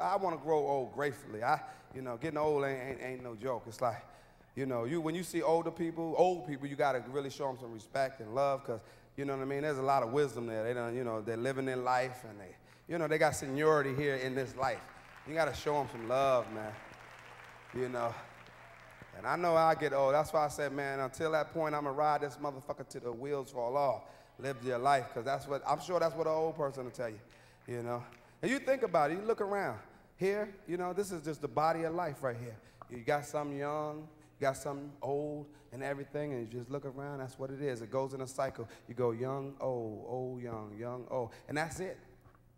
I want to grow old gracefully. I, you know, getting old ain't, ain't, ain't no joke. It's like, you know, you when you see older people, old people, you got to really show them some respect and love because, you know what I mean? There's a lot of wisdom there. They don't, you know, they're living their life and they, you know, they got seniority here in this life. You got to show them some love, man. You know. And I know I get old. That's why I said, man, until that point, I'm going to ride this motherfucker till the wheels fall off. Live your life, because that's what, I'm sure that's what an old person will tell you, you know. And you think about it, you look around. Here, you know, this is just the body of life right here. You got some young, you got some old and everything, and you just look around, that's what it is. It goes in a cycle. You go young, old, old, young, young, old. And that's it.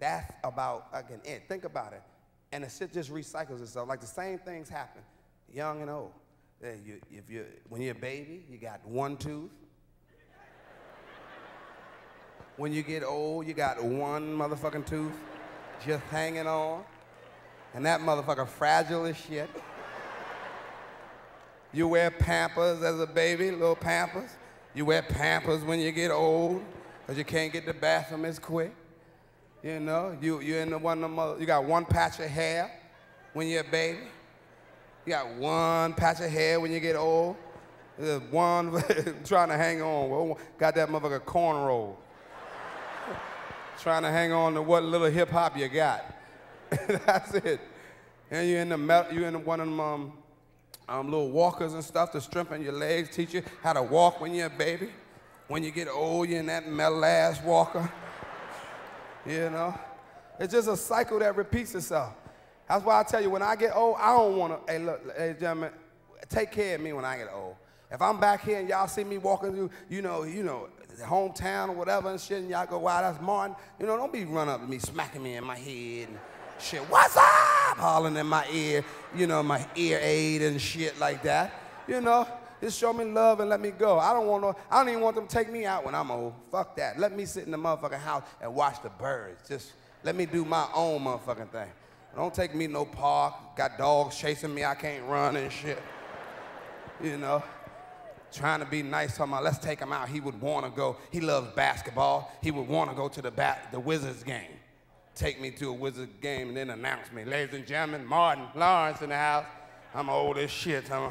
That's about, again, it. Think about it. And the shit just recycles itself. Like the same things happen, young and old. You, if you, when you're a baby, you got one tooth. When you get old, you got one motherfucking tooth just hanging on. And that motherfucker fragile as shit. You wear Pampers as a baby, little Pampers. You wear Pampers when you get old, because you can't get the bathroom as quick. You know, you, you're in the one of them, you got one patch of hair when you're a baby. You got one patch of hair when you get old. There's one trying to hang on. Got that motherfucker cornrow. trying to hang on to what little hip hop you got. That's it. And you're in the you're in one of them um, um, little walkers and stuff to strengthen your legs, teach you how to walk when you're a baby. When you get old, you're in that metal ass walker. You know, it's just a cycle that repeats itself. That's why I tell you, when I get old, I don't want to, hey, look, and gentlemen, take care of me when I get old. If I'm back here and y'all see me walking through, you know, you know, the hometown or whatever and shit, and y'all go, wow, that's Martin, you know, don't be running up to me, smacking me in my head and shit, what's up? Hollering in my ear, you know, my ear aid and shit like that. You know, just show me love and let me go. I don't want no, I don't even want them to take me out when I'm old. Fuck that. Let me sit in the motherfucking house and watch the birds. Just let me do my own motherfucking thing. Don't take me no park. Got dogs chasing me. I can't run and shit. You know, trying to be nice. Talking about let's take him out. He would want to go. He loves basketball. He would want to go to the bat, the Wizards game. Take me to a Wizards game and then announce me, ladies and gentlemen, Martin Lawrence in the house. I'm old as shit, huh?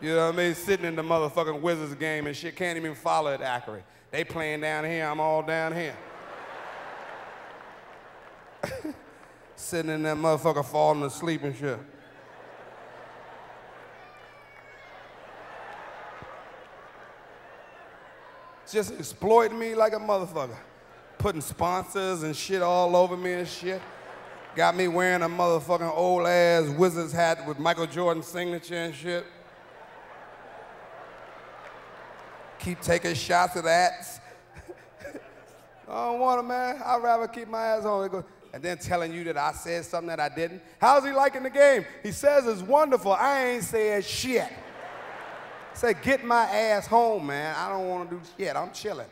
You know what I mean? Sitting in the motherfucking Wizards game and shit, can't even follow it accurate. They playing down here, I'm all down here. Sitting in that motherfucker falling asleep and shit. Just exploiting me like a motherfucker. Putting sponsors and shit all over me and shit. Got me wearing a motherfucking old ass Wizards hat with Michael Jordan's signature and shit. Keep taking shots of that. I don't want it, man. I'd rather keep my ass home and then telling you that I said something that I didn't. How's he liking the game? He says it's wonderful. I ain't said shit. Say, get my ass home, man. I don't want to do shit. I'm chilling.